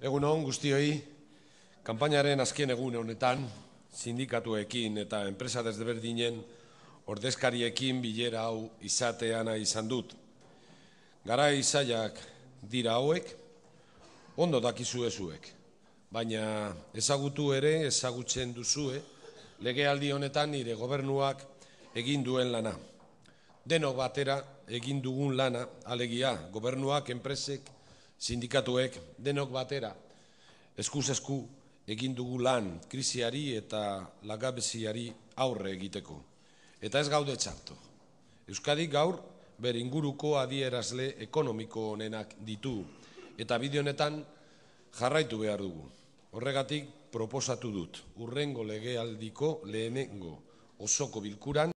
Egun hon guztioi, kanpainaren azken egun honetan, sindikatuekin eta enpresa desberdinen ordezkariekin bilera hau izateana izan dut. Gara izaiak dira hauek, ondo dakizue zuek, baina ezagutu ere ezagutzen duzue, legealdi honetan nire gobernuak egin duen lana. Denok batera egin dugun lana, alegia, gobernuak, enpresek, sindikatuek, denok batera, eskuz esku egin dugu lan krisiari eta lagabeziari aurre egiteko. Eta ez gaude txarto. Euskadi gaur ber inguruko adierazle ekonomiko honenak ditu eta bideo honetan jarraitu behar dugu. Horregatik proposatu dut urrengo legealdiko lehenengo osoko bilkuran